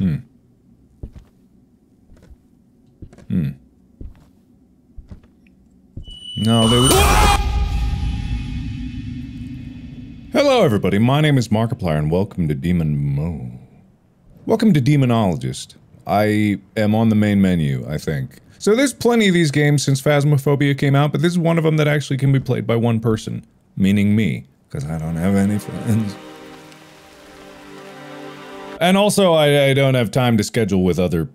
Hmm. Hmm. No, they would- Hello everybody, my name is Markiplier and welcome to Demon Mo. Welcome to Demonologist. I am on the main menu, I think. So there's plenty of these games since Phasmophobia came out, but this is one of them that actually can be played by one person. Meaning me, because I don't have any friends. And also, I, I, don't have time to schedule with other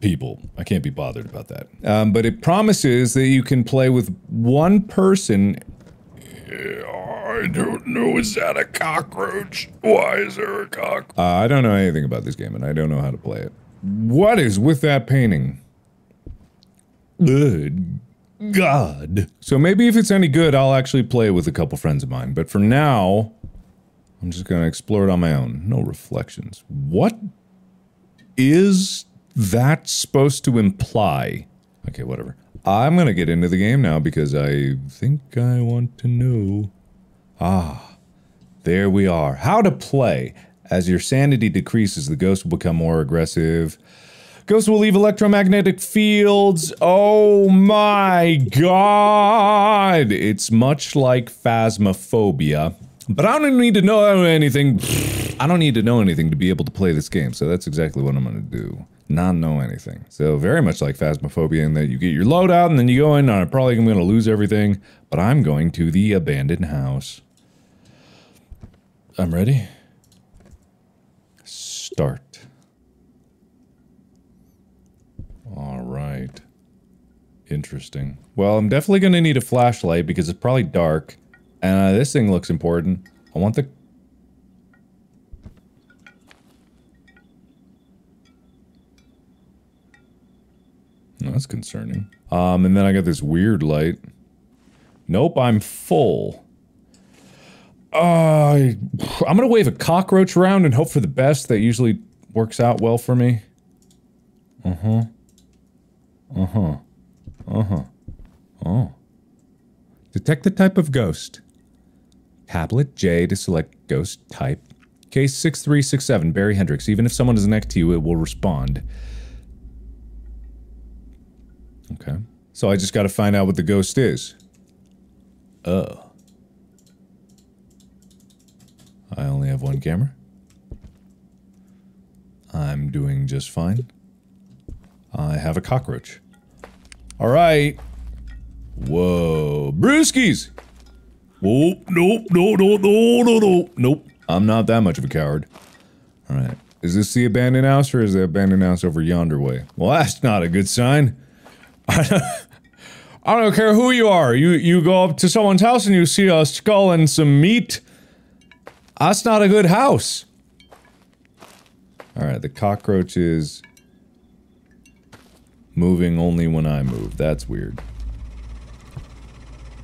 people. I can't be bothered about that. Um, but it promises that you can play with one person. I don't know. Is that a cockroach? Why is there a cockroach? Uh, I don't know anything about this game, and I don't know how to play it. What is with that painting? Good God. So maybe if it's any good, I'll actually play with a couple friends of mine. But for now, I'm just gonna explore it on my own. No reflections. What is that supposed to imply? Okay, whatever. I'm gonna get into the game now because I think I want to know. Ah, there we are. How to play. As your sanity decreases, the ghost will become more aggressive. Ghost will leave electromagnetic fields. Oh my god! It's much like Phasmophobia. But I don't need to know anything. I don't need to know anything to be able to play this game, so that's exactly what I'm gonna do. Not know anything. So very much like Phasmophobia in that you get your loadout and then you go in and I'm probably gonna lose everything, but I'm going to the abandoned house. I'm ready. Start. Alright. Interesting. Well, I'm definitely gonna need a flashlight because it's probably dark. And uh, this thing looks important. I want the... Oh, that's concerning. Um, and then I got this weird light. Nope, I'm full. Uh, I'm gonna wave a cockroach around and hope for the best. That usually works out well for me. Uh-huh. Uh-huh. Uh-huh. Oh. Detect the type of ghost. Tablet J to select ghost type. Case 6367, Barry Hendricks. Even if someone is next to you, it will respond. Okay. So I just gotta find out what the ghost is. Oh. I only have one camera. I'm doing just fine. I have a cockroach. Alright. Whoa. Brewskis! Whoa, nope, no, no, no, no, no, nope. I'm not that much of a coward. Alright. Is this the abandoned house or is the abandoned house over yonder way? Well, that's not a good sign. I don't, care who you are. You you go up to someone's house and you see a skull and some meat. That's not a good house. Alright, the cockroach is moving only when I move. That's weird.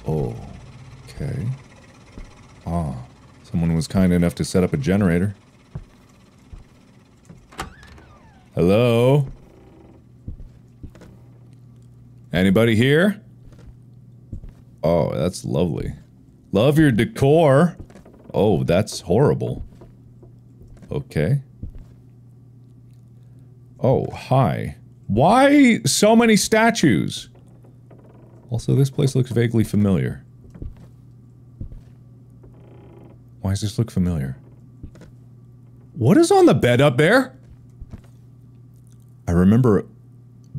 Oh. Okay. Ah. Someone was kind enough to set up a generator. Hello? Anybody here? Oh, that's lovely. Love your decor. Oh, that's horrible. Okay. Oh, hi. Why so many statues? Also, this place looks vaguely familiar. Why does this look familiar? What is on the bed up there? I remember...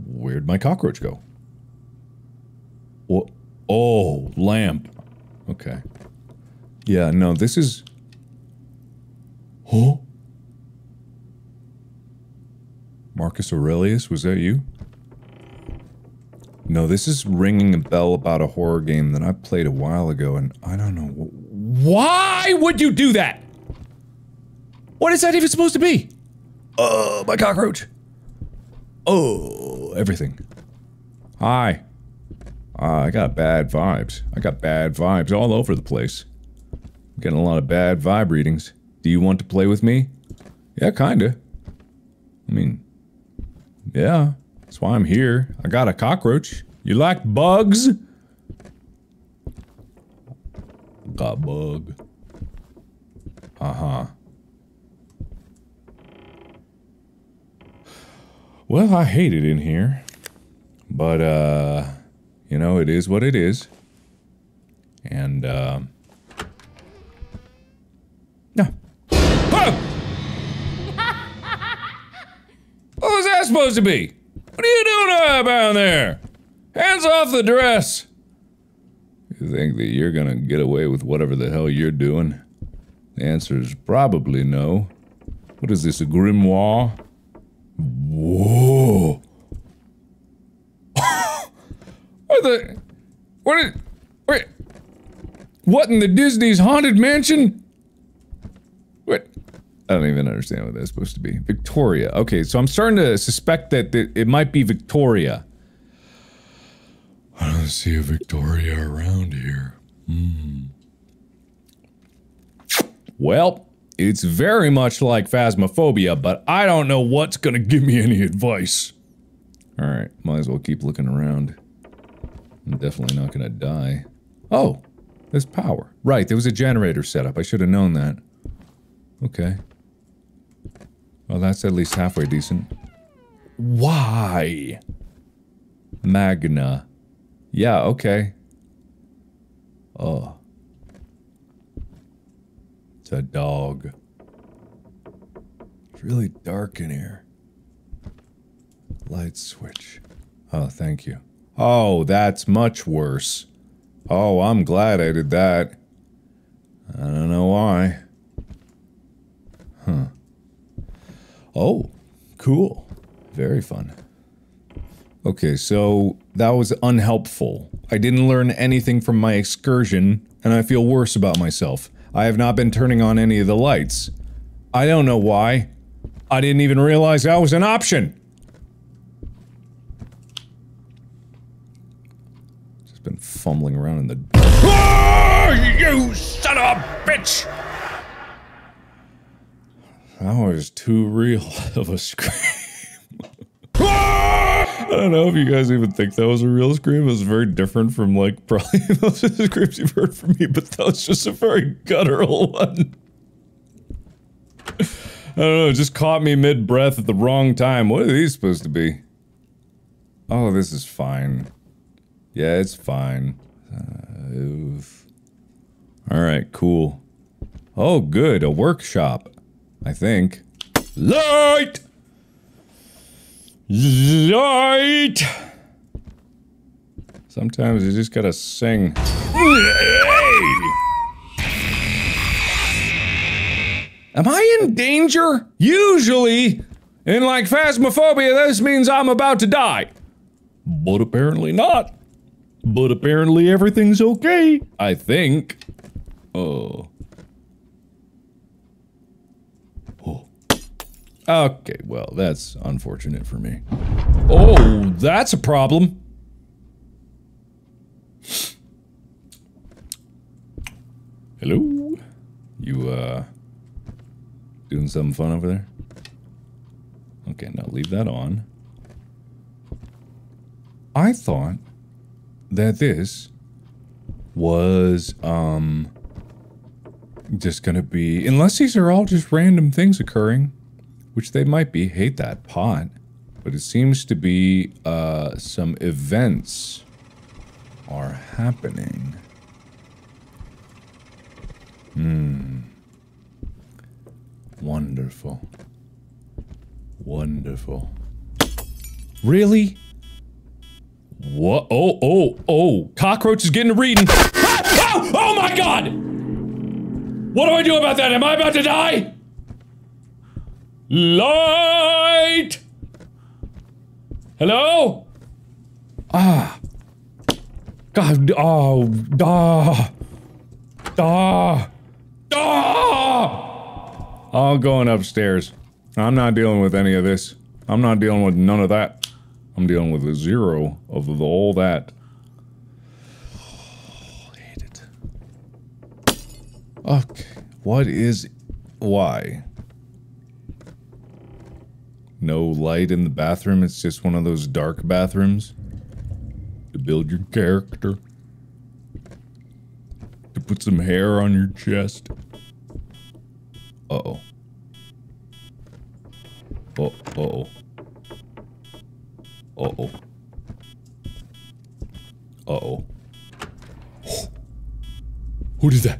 Where'd my cockroach go? What? Oh, lamp. Okay. Yeah, no, this is... Huh? Marcus Aurelius, was that you? No, this is ringing a bell about a horror game that I played a while ago, and I don't know. Why would you do that? What is that even supposed to be? Oh, my cockroach. Oh, everything. Hi. Uh, I got bad vibes. I got bad vibes all over the place. I'm getting a lot of bad vibe readings. Do you want to play with me? Yeah, kinda. I mean, yeah. That's why I'm here. I got a cockroach. You like bugs? Got bug. Uh-huh. Well, I hate it in here. But, uh, you know, it is what it is. And, uh, no. What was that supposed to be? What are you doing up down there? Hands off the dress! You think that you're gonna get away with whatever the hell you're doing? The answer is probably no. What is this, a grimoire? Whoa! what the? What is? Wait! What in the Disney's Haunted Mansion? What? I don't even understand what that's supposed to be. Victoria. Okay, so I'm starting to suspect that it might be Victoria. I don't see a Victoria around here. Hmm. Well, it's very much like Phasmophobia, but I don't know what's gonna give me any advice. Alright, might as well keep looking around. I'm definitely not gonna die. Oh, there's power. Right, there was a generator set up. I should have known that. Okay. Well, that's at least halfway decent. Why? Magna. Yeah, okay. Oh. It's a dog. It's really dark in here. Light switch. Oh, thank you. Oh, that's much worse. Oh, I'm glad I did that. I don't know why. Huh. Oh, cool. Very fun. Okay, so that was unhelpful. I didn't learn anything from my excursion, and I feel worse about myself. I have not been turning on any of the lights. I don't know why. I didn't even realize that was an option. Just been fumbling around in the- oh, You son of a bitch! That was too real of a scream. I don't know if you guys even think that was a real scream. It was very different from like probably most of the screams you've heard from me, but that was just a very guttural one. I don't know, it just caught me mid-breath at the wrong time. What are these supposed to be? Oh, this is fine. Yeah, it's fine. Uh, Alright, cool. Oh, good, a workshop. I think. Light! Light! Sometimes you just gotta sing. Am I in danger? Usually, in like Phasmophobia, this means I'm about to die. But apparently not. But apparently everything's okay. I think. Oh. Okay, well, that's unfortunate for me. Oh, that's a problem. Hello? You, uh, doing something fun over there? Okay, now leave that on. I thought that this was, um, just gonna be, unless these are all just random things occurring, which they might be. Hate that pot. But it seems to be uh, some events are happening. Hmm. Wonderful. Wonderful. Really? What? Oh, oh, oh. Cockroach is getting a reading. Ah! Oh, oh my god! What do I do about that? Am I about to die? Light! Hello? Ah. God, oh, da. Da. Da! I'm going upstairs. I'm not dealing with any of this. I'm not dealing with none of that. I'm dealing with a zero of all that. Oh, hate it. Okay. What is... Why? No light in the bathroom. It's just one of those dark bathrooms. To build your character. To put some hair on your chest. Uh-oh. Uh-oh. Uh-oh. Uh-oh. Who did that?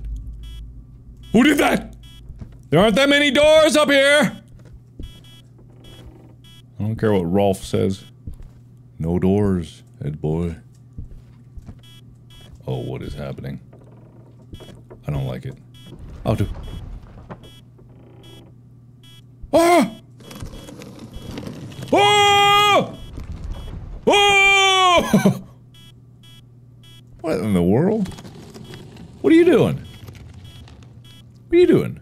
Who did that? There aren't that many doors up here! I don't care what Rolf says. No doors, head boy. Oh, what is happening? I don't like it. I'll do. Ah! Oh! Oh! what in the world? What are you doing? What are you doing?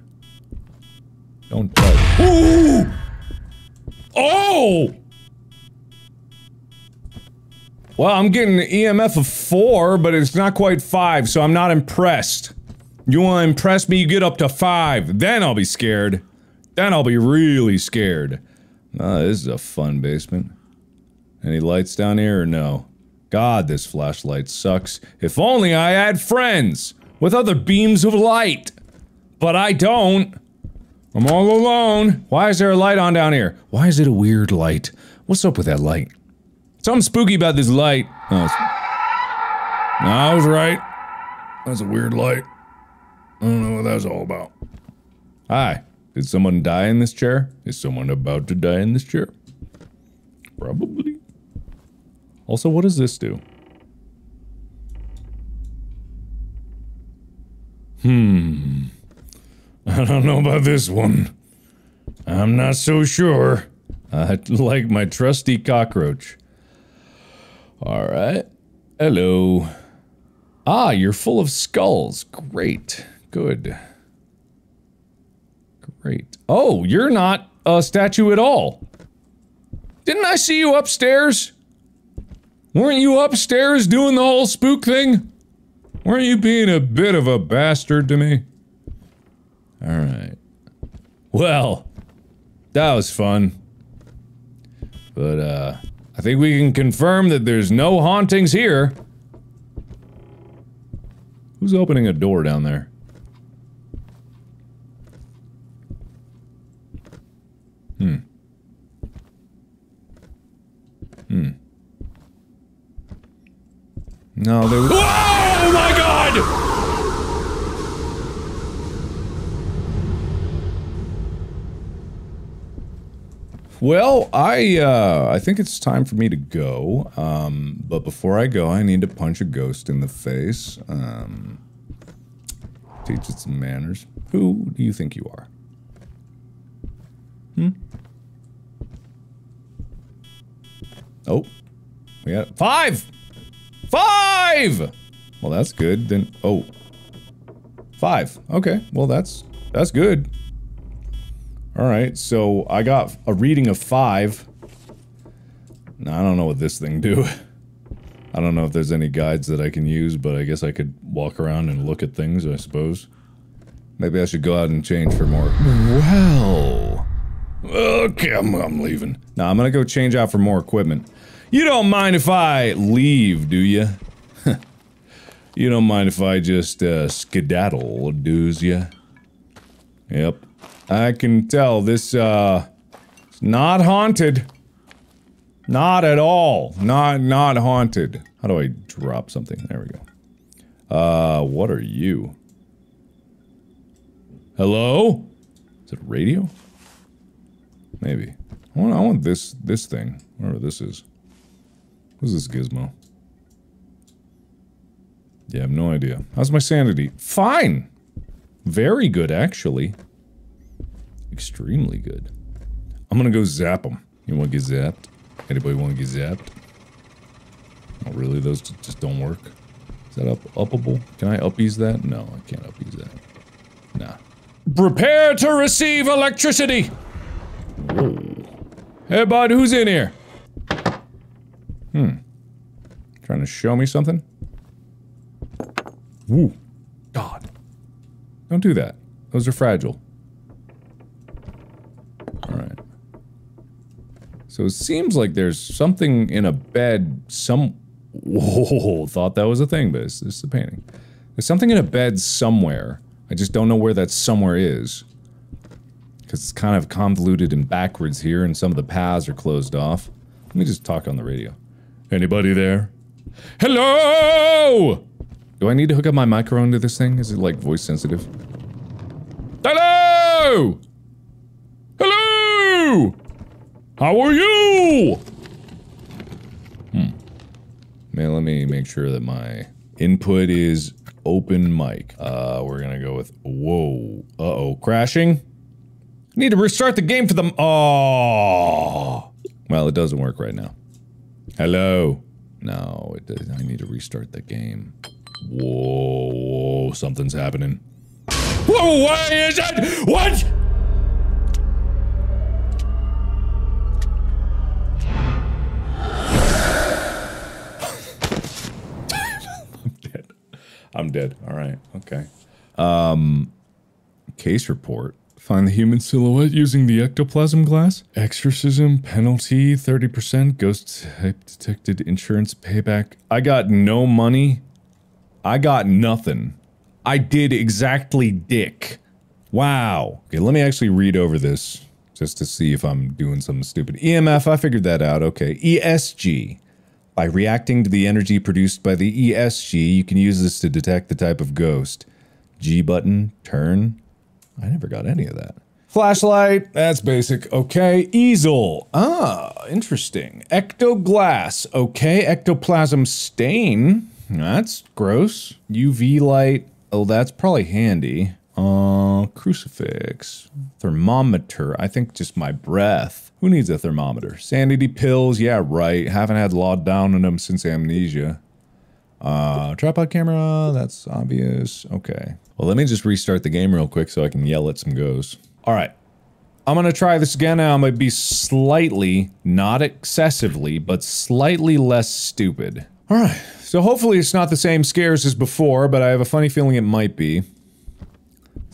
Don't touch. Ooh! Oh! Well, I'm getting an EMF of 4, but it's not quite 5, so I'm not impressed. You wanna impress me, you get up to 5. Then I'll be scared. Then I'll be really scared. Ah, this is a fun basement. Any lights down here or no? God, this flashlight sucks. If only I had friends! With other beams of light! But I don't! I'm all alone! Why is there a light on down here? Why is it a weird light? What's up with that light? Something spooky about this light. Oh, no, I was right. That's a weird light. I don't know what that's all about. Hi. Did someone die in this chair? Is someone about to die in this chair? Probably. Also, what does this do? Hmm. I don't know about this one. I'm not so sure. I like my trusty cockroach. Alright. Hello. Ah, you're full of skulls. Great. Good. Great. Oh, you're not a statue at all. Didn't I see you upstairs? Weren't you upstairs doing the whole spook thing? Weren't you being a bit of a bastard to me? Alright. Well, that was fun. But, uh, I think we can confirm that there's no hauntings here. Who's opening a door down there? Hmm. Hmm. No, there was- Oh my god! Well, I, uh, I think it's time for me to go, um, but before I go, I need to punch a ghost in the face, um, teach it some manners. Who do you think you are? Hmm? Oh. We got- Five! Five! Well, that's good, then- oh, five. Okay, well that's, that's good. Alright, so I got a reading of five. Now, I don't know what this thing do. I don't know if there's any guides that I can use, but I guess I could walk around and look at things, I suppose. Maybe I should go out and change for more. Well. Okay, I'm, I'm leaving. Now, I'm gonna go change out for more equipment. You don't mind if I leave, do you? you don't mind if I just, uh, skedaddle, do's ya? Yep. I can tell this, uh, it's not haunted. Not at all. Not, not haunted. How do I drop something? There we go. Uh, what are you? Hello? Is it radio? Maybe. I want, I want this, this thing. Whatever this is. What's this gizmo? Yeah, I have no idea. How's my sanity? Fine! Very good, actually. Extremely good. I'm gonna go zap them. You wanna get zapped? Anybody wanna get zapped? Not really, those just don't work. Is that up uppable? Can I uppies that? No, I can't uppies that. Nah. Prepare to receive electricity! Whoa. Hey bud, who's in here? Hmm. Trying to show me something? Woo. God. Don't do that. Those are fragile. Alright. So it seems like there's something in a bed some- Whoa, thought that was a thing, but it's just a painting. There's something in a bed somewhere. I just don't know where that somewhere is. Because it's kind of convoluted and backwards here, and some of the paths are closed off. Let me just talk on the radio. Anybody there? Hello! Do I need to hook up my microphone to this thing? Is it like voice sensitive? Hello! How are you? Hmm. Man, let me make sure that my input is open mic. Uh, we're gonna go with, whoa, uh-oh, crashing? Need to restart the game for them. Oh. Well, it doesn't work right now. Hello. No, it does. I need to restart the game. Whoa, whoa, something's happening. Whoa, what is it? What? I'm dead. All right. Okay. Um, case report. Find the human silhouette using the ectoplasm glass. Exorcism, penalty, 30%, ghost type detected, insurance payback. I got no money. I got nothing. I did exactly dick. Wow. Okay, let me actually read over this just to see if I'm doing something stupid. EMF, I figured that out. Okay. ESG. By reacting to the energy produced by the ESG, you can use this to detect the type of ghost. G button, turn, I never got any of that. Flashlight, that's basic. Okay. Easel. Ah, interesting. Ectoglass. Okay. Ectoplasm stain. That's gross. UV light. Oh, that's probably handy. Crucifix. Thermometer. I think just my breath. Who needs a thermometer? Sanity pills. Yeah, right. Haven't had law down on them since amnesia. Uh, tripod camera. That's obvious. Okay. Well, let me just restart the game real quick so I can yell at some goes. All right. I'm gonna try this again now. I'm gonna be slightly, not excessively, but slightly less stupid. All right. So hopefully it's not the same scares as before, but I have a funny feeling it might be.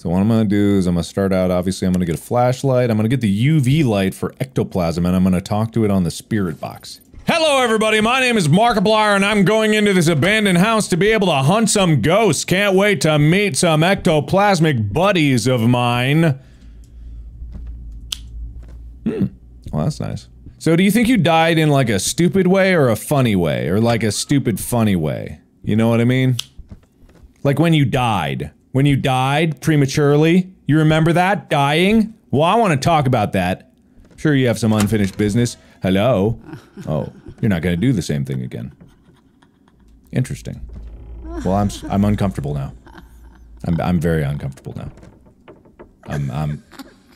So what I'm gonna do is I'm gonna start out, obviously I'm gonna get a flashlight, I'm gonna get the UV light for ectoplasm, and I'm gonna talk to it on the spirit box. Hello everybody, my name is Markiplier and I'm going into this abandoned house to be able to hunt some ghosts. Can't wait to meet some ectoplasmic buddies of mine. Hmm, well that's nice. So do you think you died in like a stupid way or a funny way? Or like a stupid funny way? You know what I mean? Like when you died. When you died prematurely? You remember that? Dying? Well, I want to talk about that. Sure you have some unfinished business. Hello? Oh, you're not gonna do the same thing again. Interesting. Well, I'm I'm uncomfortable now. I'm I'm very uncomfortable now. I'm I'm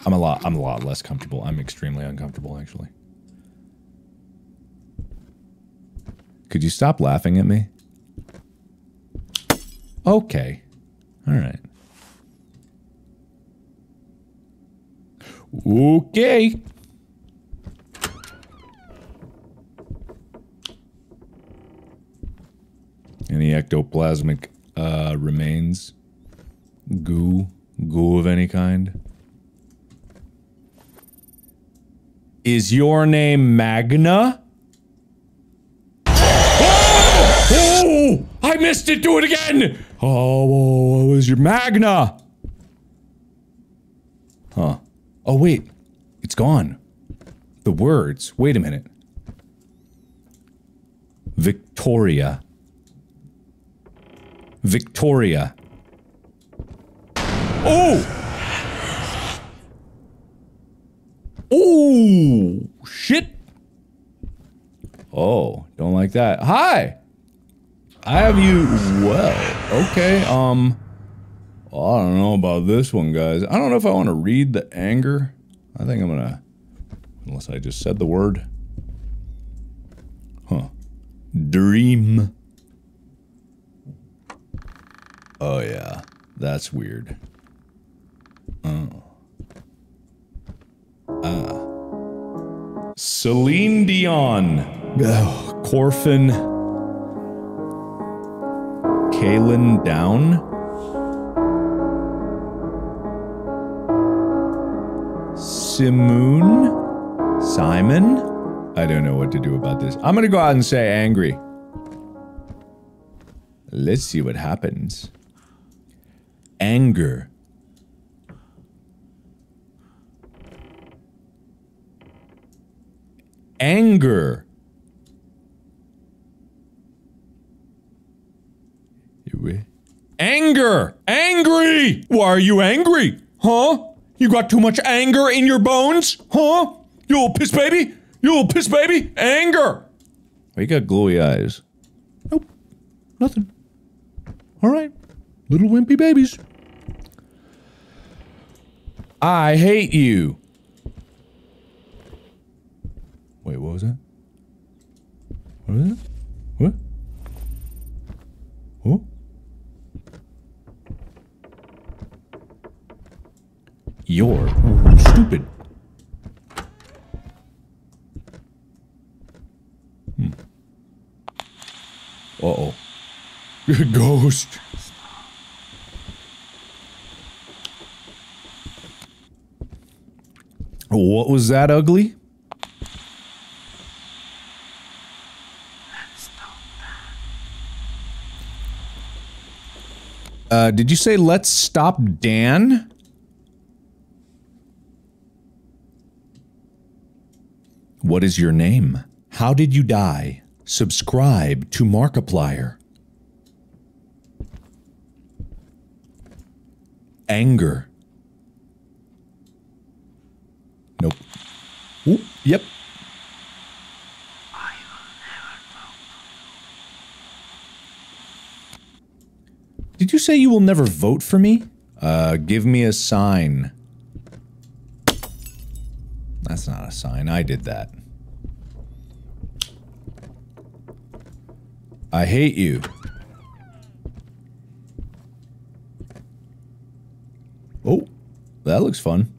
I'm a lot I'm a lot less comfortable. I'm extremely uncomfortable actually. Could you stop laughing at me? Okay. All right. Okay. Any ectoplasmic uh, remains? Goo? Goo of any kind? Is your name Magna? I missed it! Do it again! Oh, oh what was your Magna? Huh. Oh, wait. It's gone. The words. Wait a minute. Victoria. Victoria. Oh! Oh! Shit! Oh, don't like that. Hi! I have you well. Okay, um... I don't know about this one, guys. I don't know if I want to read the anger. I think I'm gonna... Unless I just said the word. Huh. Dream. Oh yeah, that's weird. Oh. Ah. Celine Dion. Oh, Corfin. Kalen Down. Simoon? Simon? I don't know what to do about this. I'm gonna go out and say angry. Let's see what happens anger. Anger. Anger! Angry! Why are you angry? Huh? You got too much anger in your bones? Huh? You little piss baby? You little piss baby? Anger! Why you got glowy eyes? Nope. Nothing. Alright. Little wimpy babies. I hate you. Wait, what was that? What was that? What? What? You're stupid. Hmm. Uh-oh. Ghost. What was that ugly? Uh, did you say let's stop Dan? What is your name? How did you die? Subscribe to Markiplier. Anger. Nope. Ooh, yep. Did you say you will never vote for me? Uh, give me a sign. That's not a sign. I did that. I hate you. Oh, that looks fun.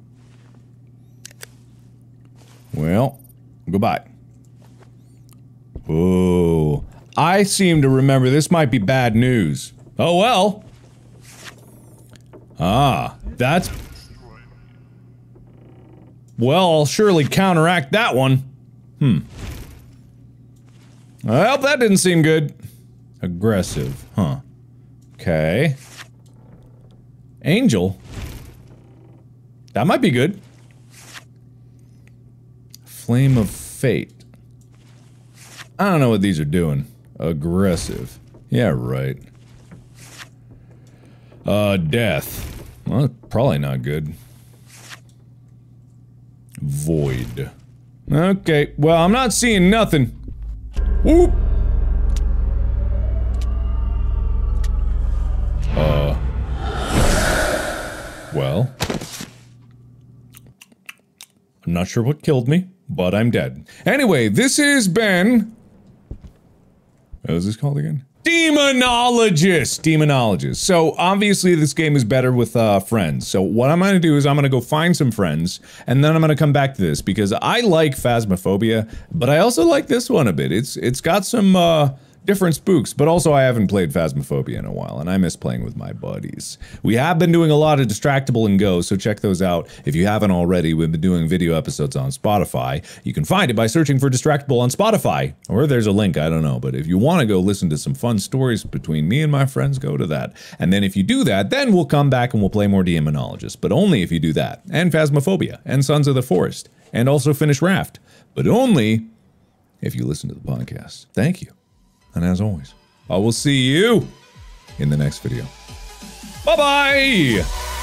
Well, goodbye. Oh, I seem to remember this might be bad news. Oh well. Ah, that's... Well, I'll surely counteract that one. Hmm. Well, that didn't seem good. Aggressive, huh. Okay. Angel. That might be good. Flame of Fate. I don't know what these are doing. Aggressive. Yeah, right. Uh, death. Well, probably not good. Void. Okay, well, I'm not seeing nothing. Whoop! Uh. Well. I'm not sure what killed me, but I'm dead. Anyway, this is Ben... What was this called again? Demonologist! Demonologist. So, obviously this game is better with, uh, friends. So what I'm gonna do is I'm gonna go find some friends, and then I'm gonna come back to this, because I like Phasmophobia, but I also like this one a bit. It's- it's got some, uh, different spooks, but also I haven't played Phasmophobia in a while, and I miss playing with my buddies. We have been doing a lot of Distractible and Go, so check those out. If you haven't already, we've been doing video episodes on Spotify. You can find it by searching for Distractible on Spotify, or there's a link, I don't know, but if you want to go listen to some fun stories between me and my friends, go to that. And then if you do that, then we'll come back and we'll play more Demonologist, but only if you do that, and Phasmophobia, and Sons of the Forest, and also finish Raft, but only if you listen to the podcast. Thank you. And as always, I will see you in the next video. Bye bye!